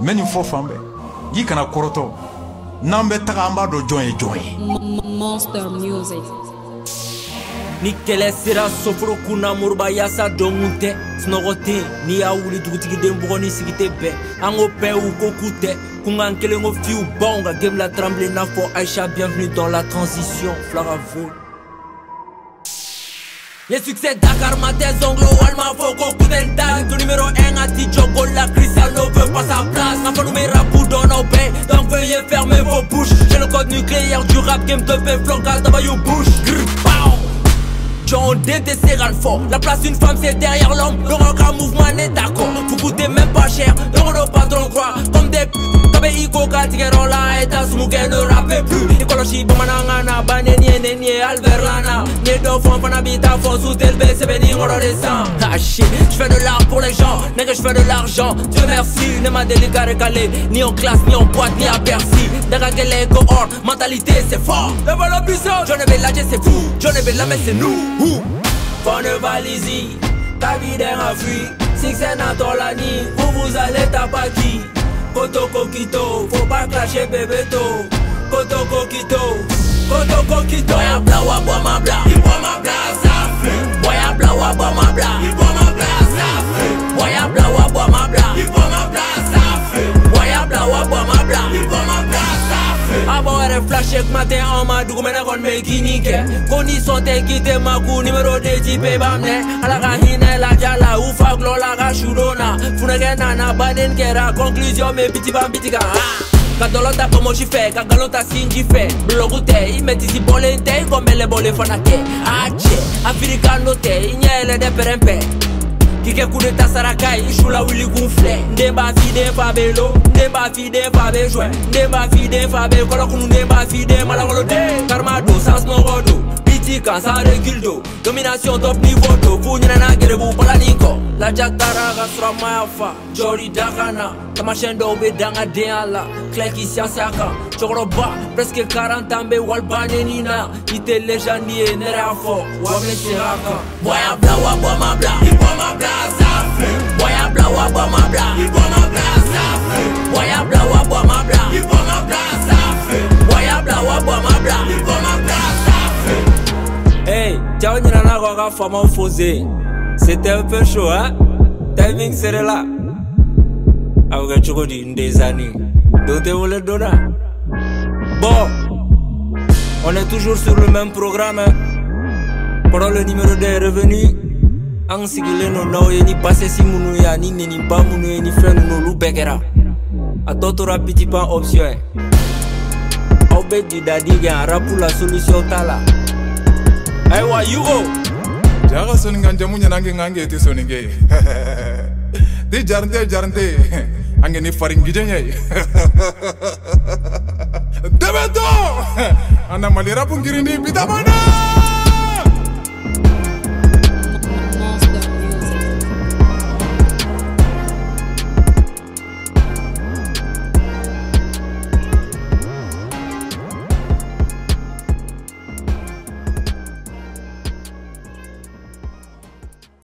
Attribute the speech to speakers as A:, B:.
A: n bɛ nin fɔ fan bɛɛ. I kana kɔrɔtɔ. N'an bɛ taga an b'a dɔn jɔn ye jɔn ye.
B: Monster Music.
C: ni kɛlɛ sera soforo kunna moroba yasa dɔnkun tɛ. Sunɔgɔ tɛ yen n'i y'a wuli dugutigiden bɔgɔ ni sigi tɛ bɛn. An ko bɛɛ u ko k'u tɛ. Kunkan kelen ko fiw banw ka game la tremble n'a fɔ aisha bienvenue dans la transition. Flaga vol Les succès Dakar, ma thèse anglo, walma foko kuten Ton numéro 1 a dit Jogo, la Cristiano veut pas sa place. Nommé rapou dans nos bains, donc veuillez fermer vos bouches. J'ai le code nucléaire du rap game de fait flanca, tabayou bouche. John détesté fort La place d'une femme c'est derrière l'homme. Le un mouvement n'est d'accord. Vous coûtez même pas cher. Le rock patron croit Ne na ne fond fond béni ngoro de de l'art pour les gens Nègre j'fais de l'argent. Dieu merci Ne m'a délicat recalé Ni en classe ni en boîte ni à Bercy Daga gele cohort Mentalité c'est fort. Devant puissant John Bellage c'est fou. John Bellage c'est nous. Bonne valise, ta vie d'un Afrique, Six and Tolani, vous vous allez tapaki. Koto Kokito, faut pas clasher bébé to. Koto Kokito, Koto Kokito. Boya bla wa bois ma bla, il boit ma bla, ça fait. Boya bla wa bois ma bla, il boit ma bla, ça fait. Boya bla wa bois ma bla, il boit ma bla, ça fait. Boya bla wa bois ma bla, il boit ma bla, ça fait. Abo ere flash ek matin en ma dugu mena kon me kini ke Condition te kite maku numéro de jipe bamne Ala ka hine la jala Kadola ka shurona. Funege nana baden kera Conclusion me piti ban pitika Kadolota pomo și fe, ca galota singi fe. Blogu te, imeti si bole în te, gombele bole ke. Ace, africano te, inele de perempe. Kike kou de tasarakai, ichou la wili gounfle Nde ba fi den fabe lo, nde ba fi den fabe jwen Nde ba fi den fabe, kolo kounou nde ba fi den malakolo de. Karma do, sans no godo don Domination top niveau don f'u ɲinɛna gɛrɛbu balani kɔ Laja taara ka sɔrɔ a ma y'a fa jɔri da ka na Tamasiyɛn dɔw dangadenya la Clé k'i siyansi a kan presque 40 ans bɛ walibannen na I y'a segin a kan bɔ ma bila I ma bila bɔ ma I bɔ ma sanfɛ C'était un peu chaud, hein? Timing serait là. A bɛ kɛ cogo di n desani Dɔ tɛ wele donna? Bon. On est toujours sur le même programme hein. Pendant le numéro des revenus an sigilen no n'aw ye ni ani neniba minnu ye ni fɛn ninnu olu bɛɛ a tɔ tora petit pan option. Ye aw bɛ didadi la solution t'a la
A: aywayo nangge nangge itu ngangeeti soninge di jarnte jarnte Angge ni faringijenyai debeto! Anamalirapungirindi bitamana